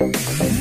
Müzik